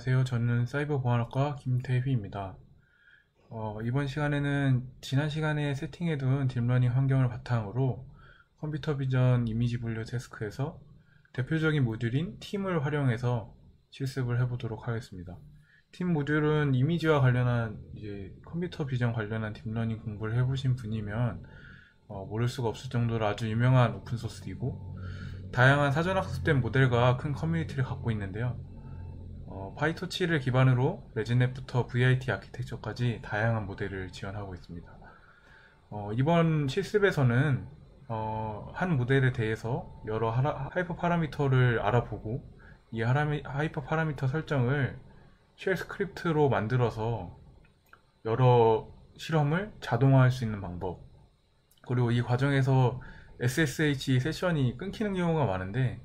안녕하세요. 저는 사이버 보안학과 김태휘입니다. 어, 이번 시간에는 지난 시간에 세팅해둔 deep learning 환경을 바탕으로 computer vision 이미지 분류 task에서 대표적인 모듈인 timm을 활용해서 실습을 해보도록 하겠습니다. timm 모듈은 이미지와 관련한 이제 computer vision 관련한 deep learning 공부를 해보신 분이면 어, 모를 수가 없을 정도로 아주 유명한 open source이고 다양한 사전 학습된 모델과 큰 커뮤니티를 갖고 있는데요. 어, PyTorch를 기반으로 레진넷부터 VIT 아키텍처까지 다양한 모델을 지원하고 있습니다. 어, 이번 실습에서는 어, 한 모델에 대해서 여러 하라, hyper parameter를 알아보고 이 하라미, hyper parameter 설정을 shell script로 만들어서 여러 실험을 자동화할 수 있는 방법 그리고 이 과정에서 SSH 세션이 끊기는 경우가 많은데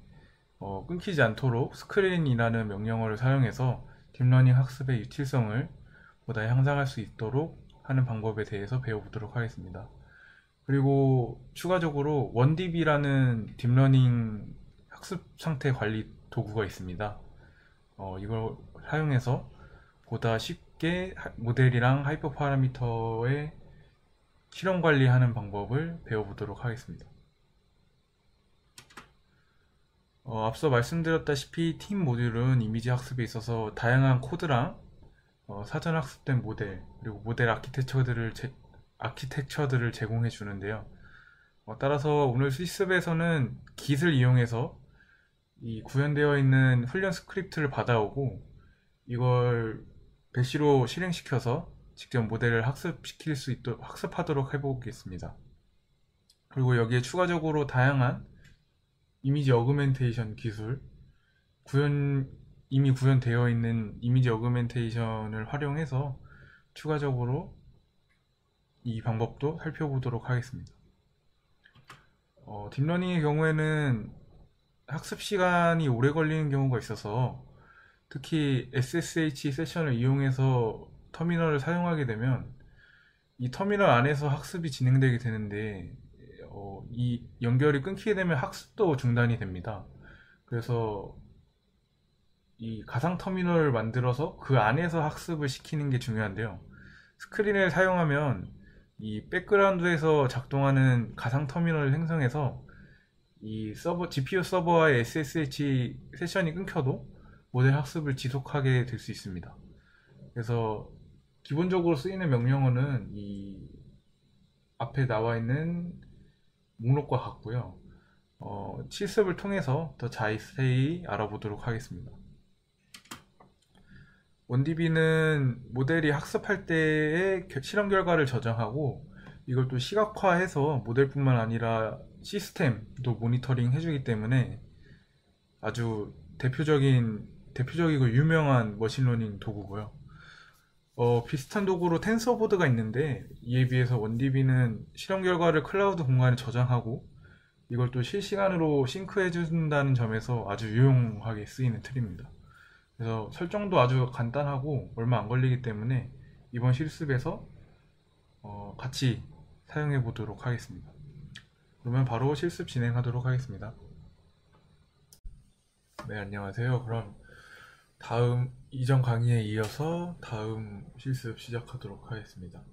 어, 끊기지 않도록 screen이라는 명령어를 사용해서 딥러닝 학습의 util성을 보다 향상할 수 있도록 하는 방법에 대해서 배워보도록 하겠습니다. 그리고 추가적으로 WandB라는 딥러닝 학습 상태 관리 도구가 있습니다. 어, 이걸 사용해서 보다 쉽게 모델이랑 하이퍼 파라미터의 실험 관리하는 방법을 배워보도록 하겠습니다. 어, 앞서 말씀드렸다시피 timm 모듈은 이미지 학습에 있어서 다양한 코드랑 어, 사전 학습된 모델 그리고 모델 architecture들을 제, architecture들을 제공해 주는데요. 어, 따라서 오늘 실습에서는 git을 이용해서 이 구현되어 있는 훈련 script를 받아오고 이걸 bash로 실행시켜서 직접 모델을 학습시킬 수 있도록 학습하도록 해보겠습니다. 그리고 여기에 추가적으로 다양한 이미지 augmentation 기술, 구현 이미 구현되어 있는 이미지 augmentation을 활용해서 추가적으로 이 방법도 살펴보도록 하겠습니다. 어, 딥러닝의 경우에는 학습 시간이 오래 걸리는 경우가 있어서 특히 SSH 세션을 이용해서 터미널을 사용하게 되면 이 터미널 안에서 학습이 진행되게 되는데 어, 이 연결이 끊기게 되면 학습도 중단이 됩니다. 그래서 이 가상 터미널을 만들어서 그 안에서 학습을 시키는 게 중요한데요. 스크린을 사용하면 이 백그라운드에서 작동하는 가상 터미널을 생성해서 이 서버 GPU 서버와의 SSH 세션이 끊겨도 모델 학습을 지속하게 될 수 있습니다. 그래서 기본적으로 쓰이는 명령어는 이 앞에 나와 있는 목록과 같고요. 어, 실습을 통해서 더 자세히 알아보도록 하겠습니다. 원디비는 모델이 학습할 때의 실험 결과를 저장하고 이걸 또 시각화해서 모델뿐만 아니라 시스템도 모니터링 해주기 때문에 아주 대표적인 대표적이고 유명한 머신러닝 도구고요. 어, 비슷한 도구로 TensorBoard가 있는데 이에 비해서 WandB는 실험 결과를 클라우드 공간에 저장하고 이걸 또 실시간으로 sync해 준다는 점에서 아주 유용하게 쓰이는 tool입니다. 그래서 설정도 아주 간단하고 얼마 안 걸리기 때문에 이번 실습에서 어, 같이 사용해 보도록 하겠습니다. 그러면 바로 실습 진행하도록 하겠습니다. 네, 안녕하세요. 그럼 다음 이전 강의에 이어서 다음 실습 시작하도록 하겠습니다.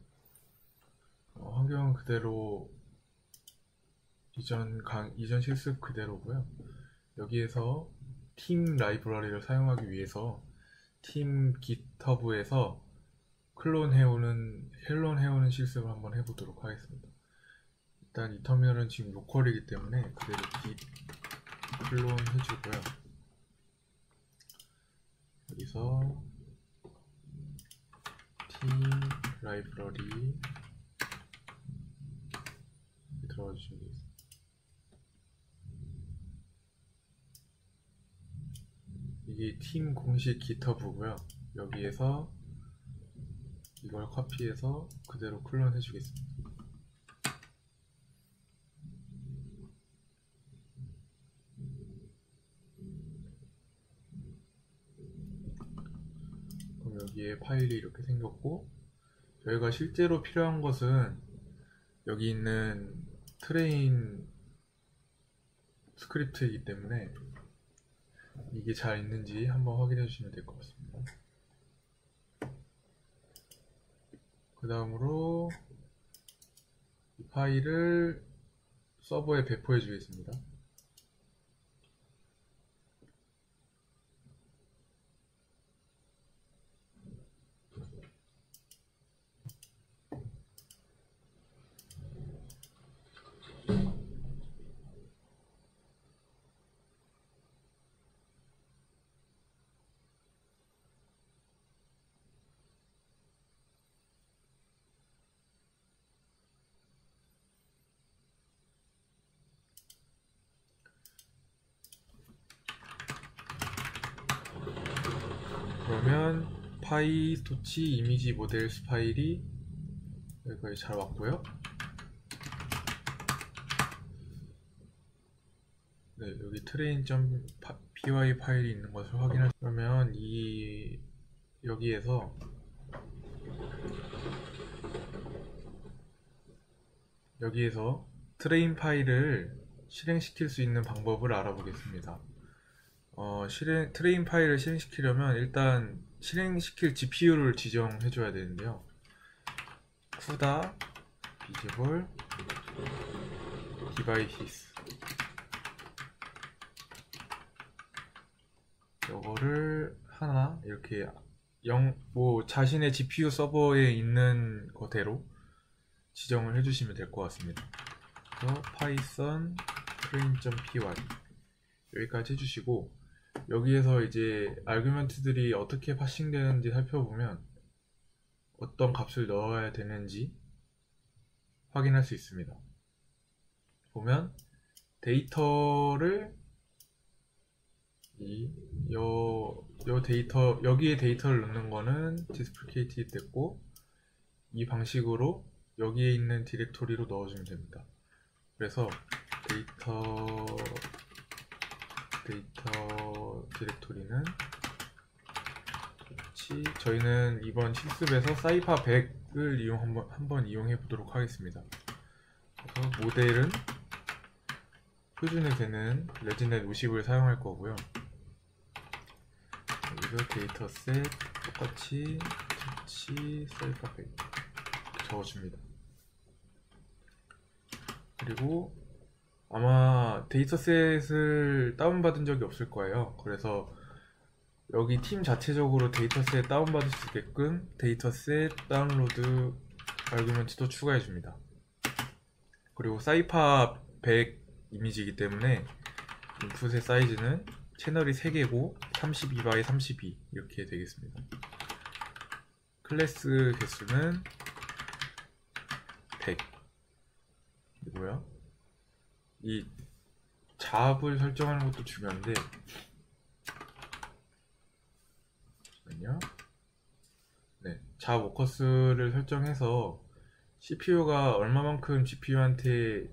어, 환경은 그대로 이전 강 이전 실습 그대로고요. 여기에서 팀 라이브러리를 사용하기 위해서 팀 깃허브에서 클론 해오는 헬론 해오는 실습을 한번 해보도록 하겠습니다. 일단 이 터미널은 지금 로컬이기 때문에 그대로 깃 클론 해주고요. 여기서 팀 라이브러리 들어가 주시면 되겠습니다. 이게 timm 공식 GitHub고요. 여기에서 이걸 카피해서 그대로 clone 해주겠습니다. 여기에 파일이 이렇게 생겼고 저희가 실제로 필요한 것은 여기 있는 train 스크립트이기 때문에 이게 잘 있는지 한번 확인해 주시면 될 것 같습니다. 그 다음으로 이 파일을 서버에 배포해 주겠습니다. 그러면 PyTorch image models 파일이 여기까지 잘 왔고요. 네, 여기 train.py 파일이 있는 것을 확인할 그러면 이 여기에서 여기에서 train 파일을 실행시킬 수 있는 방법을 알아보겠습니다. 어, 실행, train 파일을 실행시키려면 일단 실행시킬 GPU를 지정해 줘야 되는데요. CUDA visible devices 이거를 하나 이렇게 영, 뭐 자신의 GPU 서버에 있는 거대로 지정을 해주시면 될 것 같습니다. 그래서 python train.py 여기까지 해주시고 여기에서 이제 argument들이 어떻게 parsing 되는지 살펴보면 어떤 값을 넣어야 되는지 확인할 수 있습니다. 보면 데이터를 이, 요, 요 데이터, 여기에 데이터를 넣는 거는 deprecated 됐고, 이 방식으로 여기에 있는 directory로 넣어주면 됩니다. 그래서 데이터, 데이터 directory는 그렇지. 저희는 이번 실습에서 CIFAR 100을 이용 한번, 한번 이용해 보도록 하겠습니다. 그래서 모델은 표준에 되는 ResNet 50을 사용할 거고요. 여기서 dataset 똑같이 torch CIFAR 100 적어줍니다. 그리고 아마 dataset을 다운받은 적이 없을 거예요. 그래서 여기 timm 자체적으로 dataset 다운받을 수 있게끔 dataset download argument도 추가해 줍니다. 그리고 CIFAR 100 이미지이기 때문에 인풋의 사이즈는 채널이 3개고 32by 32 이렇게 되겠습니다. 클래스 개수는 100 이고요. 이 잡을 설정하는 것도 중요한데 잠시만요. 네, 잡 워커스를 설정해서 CPU가 얼마만큼 GPU한테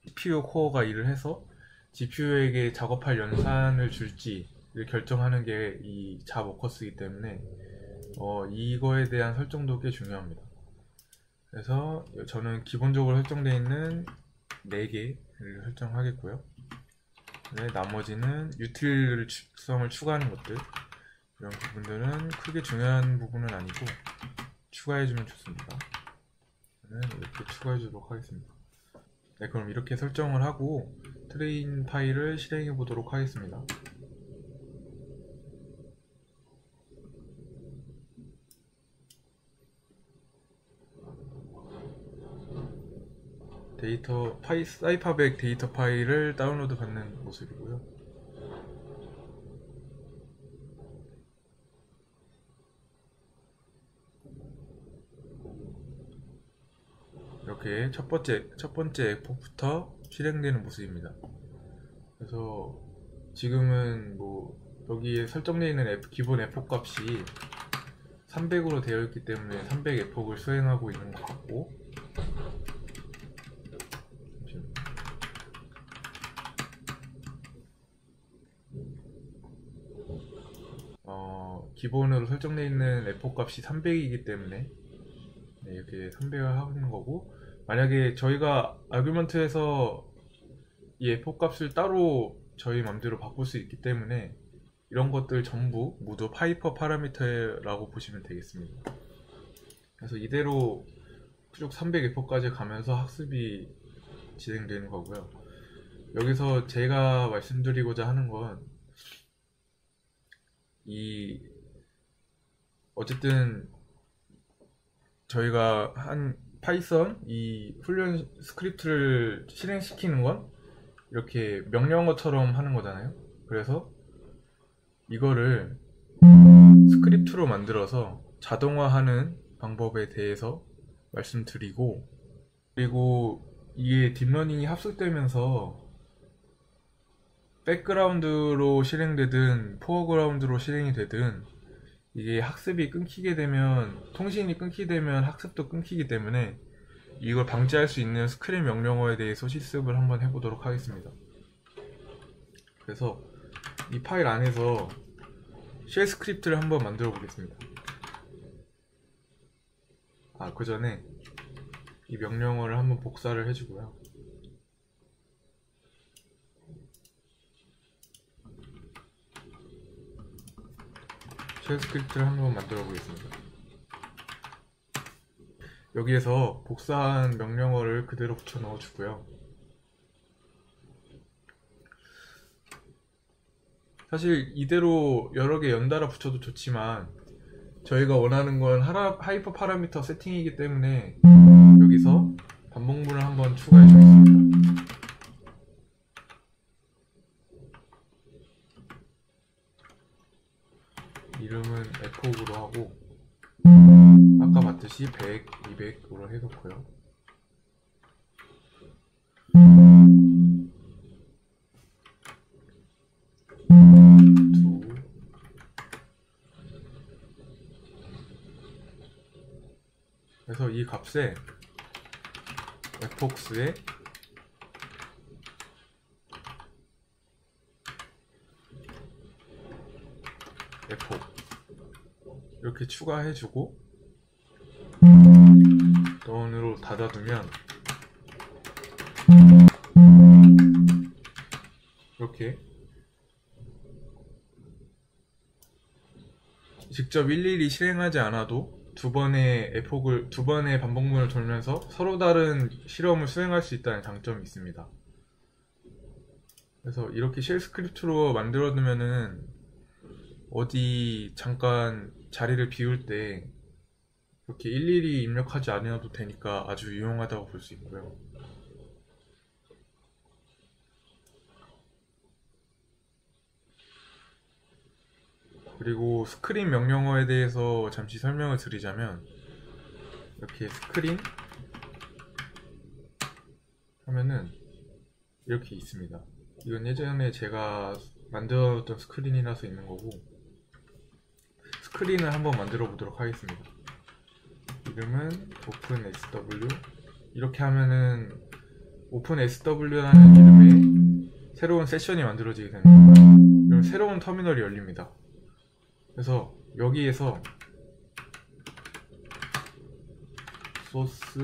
CPU 코어가 일을 해서 GPU에게 작업할 연산을 줄지를 결정하는 게이잡 워커스이기 때문에 어, 이거에 대한 설정도 꽤 중요합니다. 그래서 저는 기본적으로 설정되어 있는 4개 를 설정하겠고요. 네, 나머지는 유틸 성을 추가하는 것들 이런 부분들은 크게 중요한 부분은 아니고 추가해주면 좋습니다. 저는 이렇게 추가해주도록 하겠습니다. 네, 그럼 이렇게 설정을 하고 train 파일을 실행해 보도록 하겠습니다. 데이터 파이 CIFAR백 데이터 파일을 다운로드 받는 모습이고요. 이렇게 첫 번째 첫 번째 엑포부터 실행되는 모습입니다. 그래서 지금은 뭐 여기에 설정되어 있는 F, 기본 F 값이 300으로 되어 있기 때문에 300 F를 수행하고 있는 것 같고 어, 기본으로 설정되어 있는 F 값이 300이기 때문에 네, 이렇게 300을 하고 있는 거고 만약에 저희가 아규먼트에서 이 F 값을 따로 저희 맘대로 바꿀 수 있기 때문에 이런 것들 전부 모두 hyper parameter라고 보시면 되겠습니다. 그래서 이대로 쭉 300F까지 가면서 학습이 진행되는 거고요. 여기서 제가 말씀드리고자 하는 건 이 어쨌든 저희가 한 파이썬 이 훈련 스크립트를 실행시키는 건 이렇게 명령어처럼 하는 거잖아요. 그래서 이거를 스크립트로 만들어서 자동화하는 방법에 대해서 말씀드리고 그리고 이게 딥러닝이 합숙되면서 백그라운드로 실행되든 foreground로 실행이 되든 이게 학습이 끊기게 되면 통신이 끊기게 되면 학습도 끊기기 때문에 이걸 방지할 수 있는 스크립 명령어에 대해서 실습을 한번 해보도록 하겠습니다. 그래서 이 파일 안에서 shell script를 한번 만들어 보겠습니다. 아, 그 전에 이 명령어를 한번 복사를 해주고요. shell script를 한번 만들어 보겠습니다. 여기에서 복사한 명령어를 그대로 붙여 넣어 주고요. 사실 이대로 여러 개 연달아 붙여도 좋지만 저희가 원하는 건 하라, hyper parameter 세팅이기 때문에 여기서 반복문을 한번 추가해 주겠습니다. 아까 봤듯이 100, 200으로 해놓고요. 두 그래서 이 값에 fx에 f 이렇게 추가해주고 던으로 닫아두면 이렇게 직접 일일이 실행하지 않아도 두 번의 에폭을 두 번의 반복문을 돌면서 서로 다른 실험을 수행할 수 있다는 장점이 있습니다. 그래서 이렇게 shell script로 만들어 두면은 어디 잠깐 자리를 비울 때 이렇게 일일이 입력하지 않아도 되니까 아주 유용하다고 볼 수 있고요. 그리고 스크린 명령어에 대해서 잠시 설명을 드리자면 이렇게 스크린 하면은 이렇게 있습니다. 이건 예전에 제가 만들었던 스크린이라서 있는 거고 스크린을 한번 만들어 보도록 하겠습니다. 이름은 openSW 이렇게 하면은 openSW라는 이름의 새로운 세션이 만들어지게 되는 거예요. 그럼 새로운 터미널이 열립니다. 그래서 여기에서 소스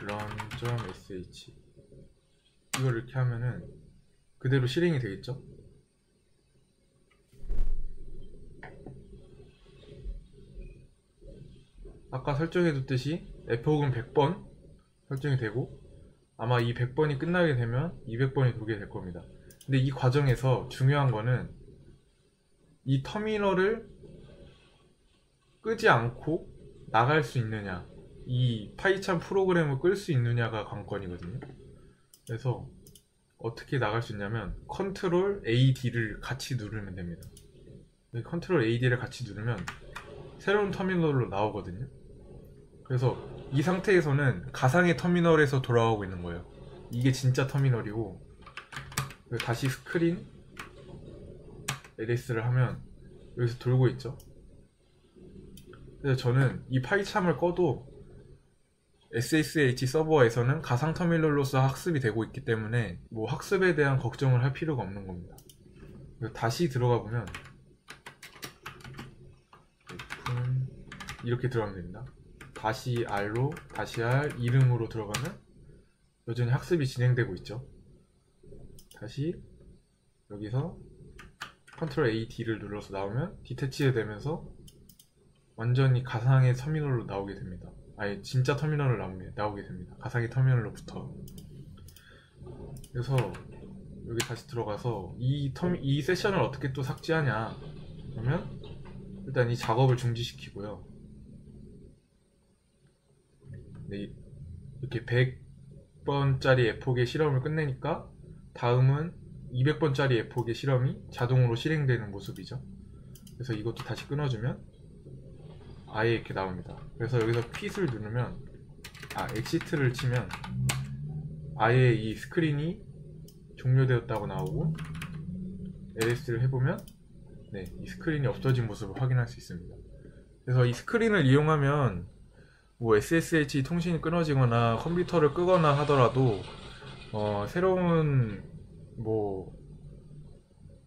run.sh 이걸 이렇게 하면은 그대로 실행이 되겠죠? 아까 설정해 뒀듯이 f호흡은 100번 설정이 되고 아마 이 100번이 끝나게 되면 200번이 돌게 될 겁니다. 근데 이 과정에서 중요한 거는 이 터미널을 끄지 않고 나갈 수 있느냐 이 파이찬 프로그램을 끌 수 있느냐가 관건이거든요. 그래서 어떻게 나갈 수 있냐면 Control AD를 같이 누르면 됩니다. Control AD를 같이 누르면 새로운 터미널로 나오거든요. 그래서 이 상태에서는 가상의 터미널에서 돌아가고 있는 거예요. 이게 진짜 터미널이고 다시 스크린 LS를 하면 여기서 돌고 있죠. 그래서 저는 이 파이참을 꺼도 SSH 서버에서는 가상 터미널로서 학습이 되고 있기 때문에 뭐 학습에 대한 걱정을 할 필요가 없는 겁니다. 다시 들어가 보면 이렇게 들어가면 됩니다. 다시 R로 다시 R 이름으로 들어가면 여전히 학습이 진행되고 있죠. 다시 여기서 컨트롤 A, D를 눌러서 나오면 디태치가 되면서 완전히 가상의 터미널로 나오게 됩니다. 아예 진짜 터미널로 나오게, 나오게 됩니다. 가상의 터미널로부터. 그래서 여기 다시 들어가서 이, 터미, 이 세션을 어떻게 또 삭제하냐 그러면 일단 이 작업을 중지시키고요. 네, 이렇게 100번짜리 에폭의 실험을 끝내니까 다음은 200번짜리 에폭의 실험이 자동으로 실행되는 모습이죠. 그래서 이것도 다시 끊어주면 아예 이렇게 나옵니다. 그래서 여기서 quit를 누르면 아 exit를 치면 아예 이 screen이 종료되었다고 나오고 LS를 해보면 네, 이 screen이 없어진 모습을 확인할 수 있습니다. 그래서 이 screen을 이용하면 뭐 SSH 통신이 끊어지거나 컴퓨터를 끄거나 하더라도 어, 새로운 뭐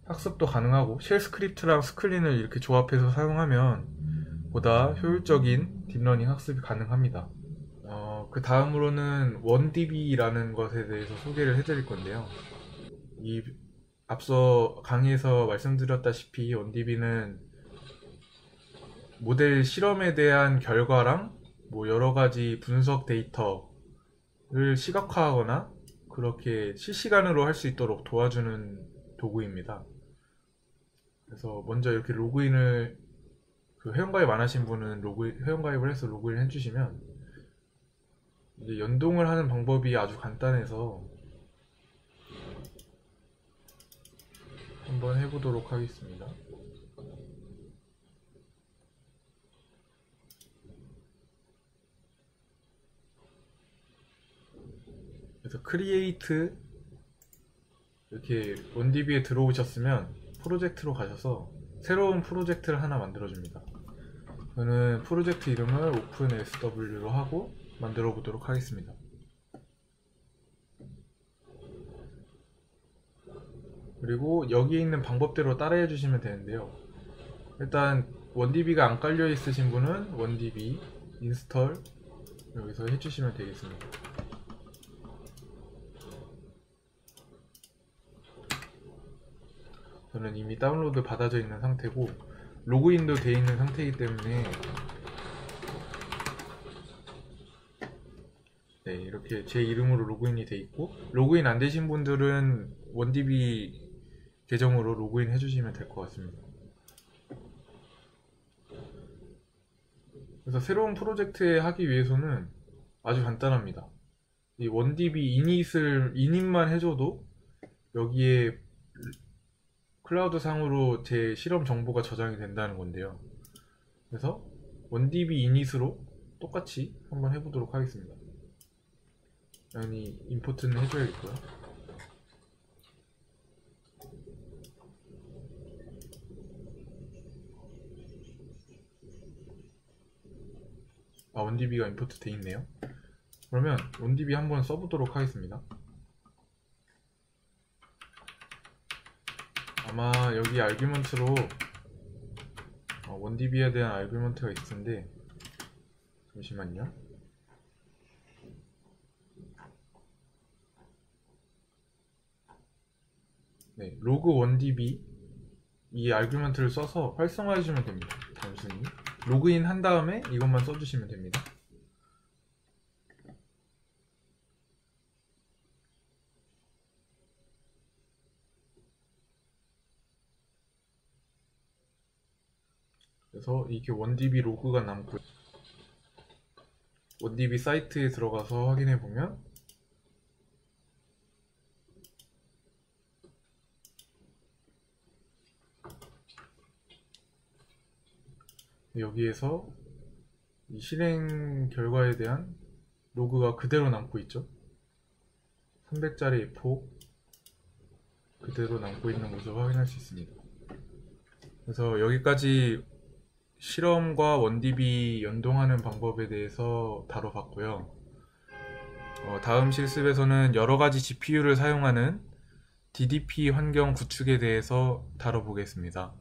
학습도 가능하고 shell script랑 screen을 이렇게 조합해서 사용하면 보다 효율적인 딥러닝 학습이 가능합니다. 어, 그 다음으로는 원DB라는 것에 대해서 소개를 해드릴 건데요. 이 앞서 강의에서 말씀드렸다시피 원DB는 모델 실험에 대한 결과랑 뭐 여러 가지 분석 데이터를 시각화하거나 그렇게 실시간으로 할 수 있도록 도와주는 도구입니다. 그래서 먼저 이렇게 로그인을 그 회원가입 안 하신 분은 로그 회원가입을 해서 로그인 해주시면 이제 연동을 하는 방법이 아주 간단해서 한번 해보도록 하겠습니다. 그래서 create 이렇게 wandb에 들어오셨으면 프로젝트로 가셔서 새로운 프로젝트를 하나 만들어줍니다. 저는 프로젝트 이름을 OpenSW로 하고 만들어 보도록 하겠습니다. 그리고 여기 있는 방법대로 따라해 주시면 되는데요. 일단 wandb가 안 깔려 있으신 분은 wandb install 여기서 해주시면 되겠습니다. 저는 이미 다운로드 받아져 있는 상태고 로그인도 되어 있는 상태이기 때문에 네 이렇게 제 이름으로 로그인이 돼 있고 로그인 안 되신 분들은 원DB 계정으로 로그인 해주시면 될 것 같습니다. 그래서 새로운 프로젝트에 하기 위해서는 아주 간단합니다. 이 원DB 이닛을 이닛만 해줘도 여기에 클라우드 상으로 제 실험 정보가 저장이 된다는 건데요. 그래서 원DB 이닛으로 똑같이 한번 해보도록 하겠습니다. 당연히 임포트는 해줘야겠고요. 아 원DB가 임포트 돼 있네요. 그러면 원DB 한번 써보도록 하겠습니다. 아마 여기 알규먼트로 어, 원DB에 대한 알규먼트가 있을 텐데 잠시만요. 네, 로그 원DB 이 알규먼트를 써서 활성화해 주면 됩니다. 단순히 로그인 한 다음에 이것만 써주시면 됩니다. 그래서 이게 원DB 로그가 남고 원DB 사이트에 들어가서 확인해 보면 여기에서 이 실행 결과에 대한 로그가 그대로 남고 있죠. 300짜리 폭 그대로 남고 있는 모습을 확인할 수 있습니다. 그래서 여기까지 실험과 원DB 연동하는 방법에 대해서 다뤄봤고요. 어, 다음 실습에서는 여러 가지 GPU를 사용하는 DDP 환경 구축에 대해서 다뤄보겠습니다.